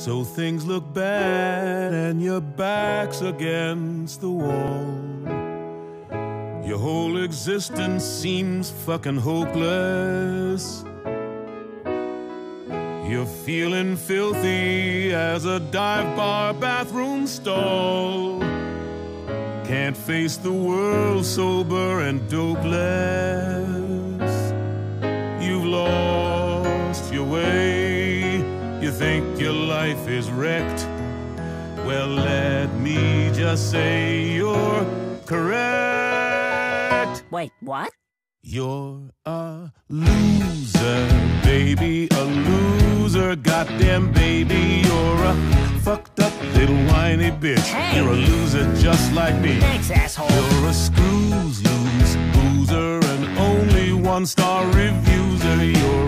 So things look bad and your back's against the wall. Your whole existence seems fucking hopeless. You're feeling filthy as a dive bar bathroom stall. Can't face the world sober and dopeless. You think your life is wrecked. Well, let me just say you're correct. Wait, what? You're a loser, baby, a loser, goddamn baby. You're a fucked up little whiny bitch. Hey. You're a loser just like me. Thanks, asshole. You're a screws loose boozer and only one star reviewer. You're